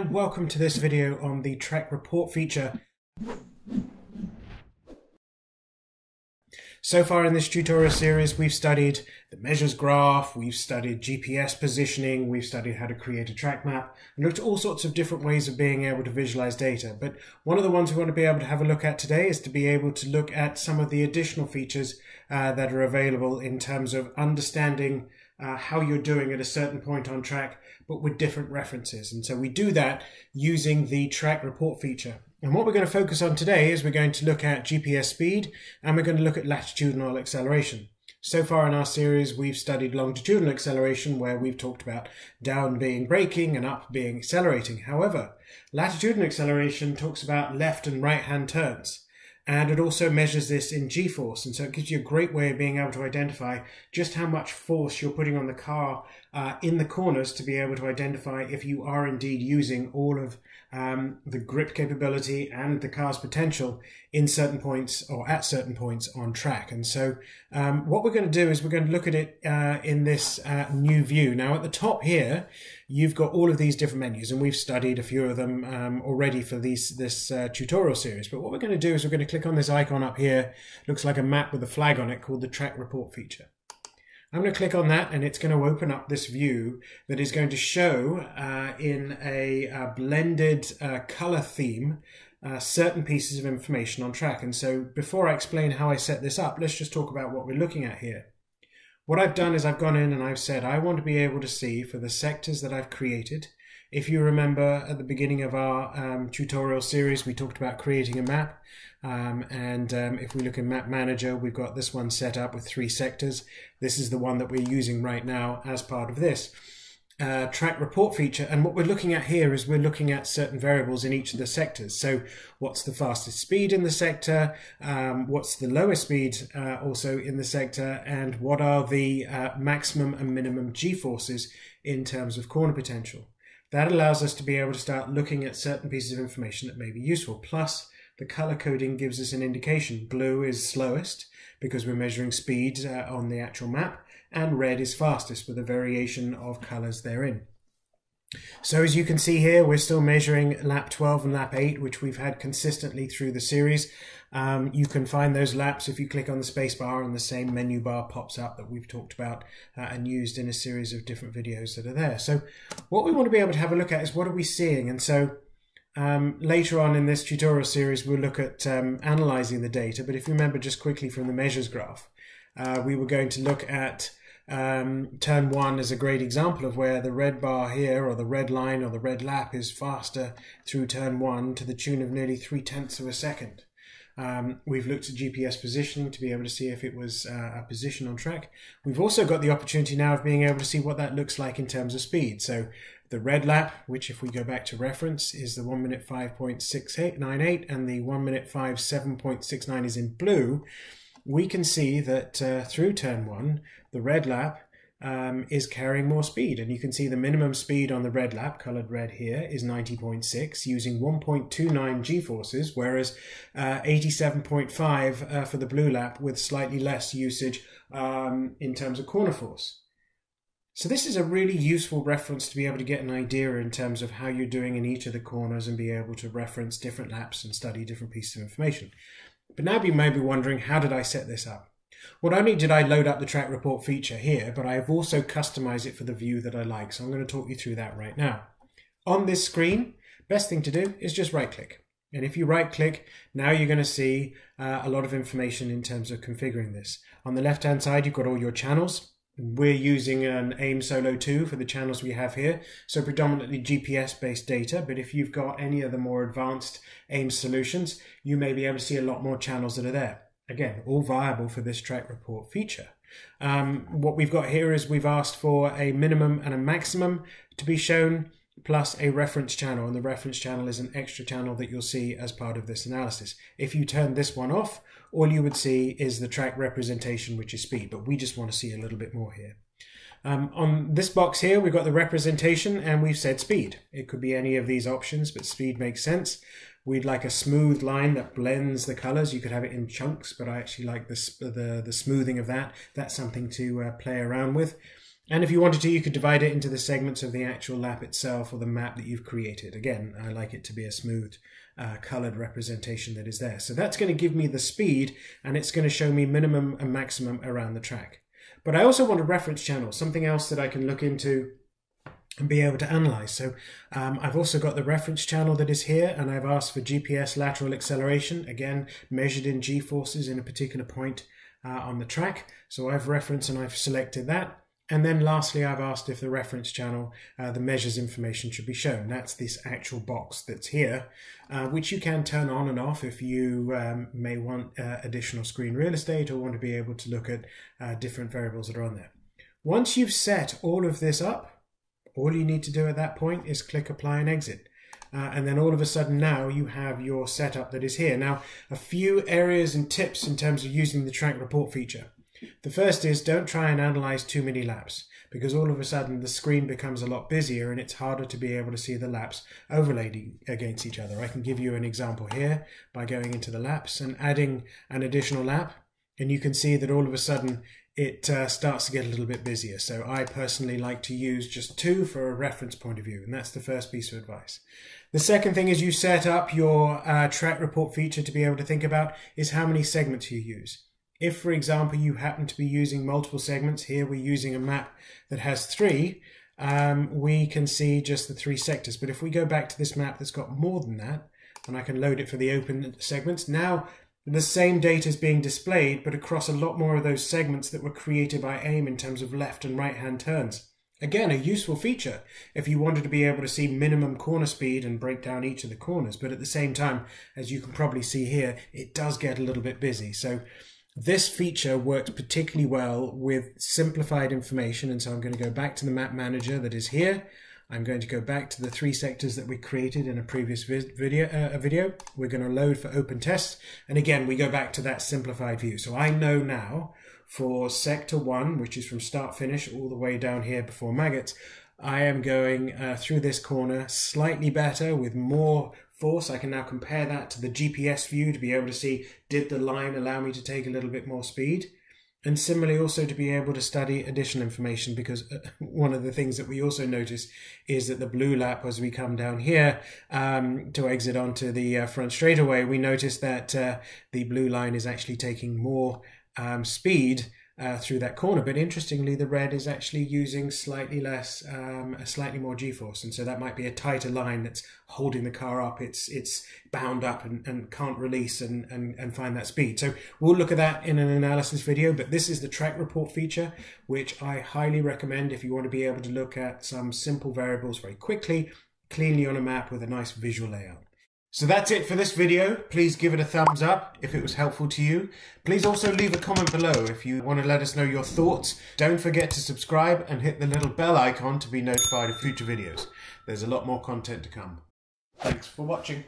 and welcome to this video on the track report feature. So far in this tutorial series, we've studied the measures graph, we've studied GPS positioning, we've studied how to create a track map, and looked at all sorts of different ways of being able to visualize data. But one of the ones we want to be able to have a look at today is to be able to look at some of the additional features uh, that are available in terms of understanding uh, how you're doing at a certain point on track, but with different references. And so we do that using the track report feature. And what we're going to focus on today is we're going to look at GPS speed and we're going to look at latitudinal acceleration. So far in our series, we've studied longitudinal acceleration where we've talked about down being braking and up being accelerating. However, latitudinal acceleration talks about left and right hand turns and it also measures this in g-force. And so it gives you a great way of being able to identify just how much force you're putting on the car uh, in the corners to be able to identify if you are indeed using all of um, the grip capability and the car's potential in certain points or at certain points on track. And so um, what we're going to do is we're going to look at it uh, in this uh, new view. Now at the top here, you've got all of these different menus and we've studied a few of them um, already for these this uh, tutorial series. But what we're going to do is we're going to click on this icon up here. Looks like a map with a flag on it called the track report feature. I'm going to click on that and it's going to open up this view that is going to show uh, in a, a blended uh, color theme uh, certain pieces of information on track. And so before I explain how I set this up, let's just talk about what we're looking at here. What I've done is I've gone in and I've said I want to be able to see for the sectors that I've created. If you remember at the beginning of our um, tutorial series, we talked about creating a map. Um, and um, if we look in Map Manager, we've got this one set up with three sectors. This is the one that we're using right now as part of this. Uh, track report feature. And what we're looking at here is we're looking at certain variables in each of the sectors. So what's the fastest speed in the sector? Um, what's the lowest speed uh, also in the sector? And what are the uh, maximum and minimum g-forces in terms of corner potential? That allows us to be able to start looking at certain pieces of information that may be useful. Plus, the color coding gives us an indication. Blue is slowest because we're measuring speed uh, on the actual map, and red is fastest with a variation of colors therein. So as you can see here, we're still measuring lap 12 and lap 8, which we've had consistently through the series. Um, you can find those laps if you click on the spacebar and the same menu bar pops up that we've talked about uh, and used in a series of different videos that are there. So what we want to be able to have a look at is what are we seeing? And so um, later on in this tutorial series, we'll look at um, analyzing the data. But if you remember just quickly from the measures graph, uh, we were going to look at um, turn one is a great example of where the red bar here or the red line or the red lap is faster through turn one to the tune of nearly three tenths of a second. Um, we've looked at GPS positioning to be able to see if it was uh, a position on track. We've also got the opportunity now of being able to see what that looks like in terms of speed. So the red lap, which if we go back to reference, is the 1 minute 5.6898 and the 1 minute 5 7.69 is in blue, we can see that uh, through turn 1, the red lap um, is carrying more speed. And you can see the minimum speed on the red lap, colored red here, is 90.6 using 1.29 g-forces, whereas uh, 87.5 uh, for the blue lap with slightly less usage um, in terms of corner force. So this is a really useful reference to be able to get an idea in terms of how you're doing in each of the corners and be able to reference different laps and study different pieces of information. But now you may be wondering, how did I set this up? Not only did I load up the track report feature here, but I have also customized it for the view that I like. So I'm going to talk you through that right now. On this screen, best thing to do is just right click. And if you right click, now you're going to see uh, a lot of information in terms of configuring this. On the left hand side, you've got all your channels. We're using an AIM Solo 2 for the channels we have here, so predominantly GPS based data. But if you've got any of the more advanced AIM solutions, you may be able to see a lot more channels that are there. Again, all viable for this track report feature. Um, what we've got here is we've asked for a minimum and a maximum to be shown plus a reference channel and the reference channel is an extra channel that you'll see as part of this analysis. If you turn this one off, all you would see is the track representation, which is speed, but we just want to see a little bit more here. Um, on this box here, we've got the representation and we've said speed. It could be any of these options, but speed makes sense. We'd like a smooth line that blends the colors. You could have it in chunks, but I actually like the, the, the smoothing of that. That's something to uh, play around with. And if you wanted to, you could divide it into the segments of the actual lap itself or the map that you've created. Again, I like it to be a smooth, uh, colored representation that is there. So that's going to give me the speed and it's going to show me minimum and maximum around the track. But I also want a reference channel, something else that I can look into and be able to analyze. So um, I've also got the reference channel that is here and I've asked for GPS lateral acceleration, again, measured in g-forces in a particular point uh, on the track. So I've referenced and I've selected that. And then lastly, I've asked if the reference channel, uh, the measures information should be shown. That's this actual box that's here, uh, which you can turn on and off if you um, may want uh, additional screen real estate or want to be able to look at uh, different variables that are on there. Once you've set all of this up, all you need to do at that point is click apply and exit. Uh, and then all of a sudden now you have your setup that is here. Now, a few areas and tips in terms of using the track report feature. The first is don't try and analyze too many laps because all of a sudden the screen becomes a lot busier and it's harder to be able to see the laps overlaid against each other. I can give you an example here by going into the laps and adding an additional lap and you can see that all of a sudden it uh, starts to get a little bit busier. So I personally like to use just two for a reference point of view, and that's the first piece of advice. The second thing is you set up your uh, track report feature to be able to think about is how many segments you use. If, for example, you happen to be using multiple segments, here we're using a map that has three, um, we can see just the three sectors. But if we go back to this map that's got more than that, and I can load it for the open segments, now the same data is being displayed, but across a lot more of those segments that were created by AIM in terms of left and right hand turns. Again, a useful feature if you wanted to be able to see minimum corner speed and break down each of the corners. But at the same time, as you can probably see here, it does get a little bit busy. So this feature works particularly well with simplified information. And so I'm going to go back to the map manager that is here. I'm going to go back to the three sectors that we created in a previous video. Uh, video. We're going to load for open tests. And again, we go back to that simplified view. So I know now for sector one, which is from start finish all the way down here before Maggotts, I am going uh, through this corner slightly better with more force. I can now compare that to the GPS view to be able to see did the line allow me to take a little bit more speed? And similarly, also to be able to study additional information because uh, one of the things that we also notice is that the blue lap, as we come down here um, to exit onto the uh, front straightaway, we notice that uh, the blue line is actually taking more um, speed uh, through that corner. But interestingly, the red is actually using slightly less, um, a slightly more g-force, and so that might be a tighter line that's holding the car up. It's it's bound up and, and can't release and, and, and find that speed. So we'll look at that in an analysis video, but this is the track report feature, which I highly recommend if you want to be able to look at some simple variables very quickly, cleanly on a map with a nice visual layout. So that's it for this video. Please give it a thumbs up if it was helpful to you. Please also leave a comment below if you want to let us know your thoughts. Don't forget to subscribe and hit the little bell icon to be notified of future videos. There's a lot more content to come. Thanks for watching.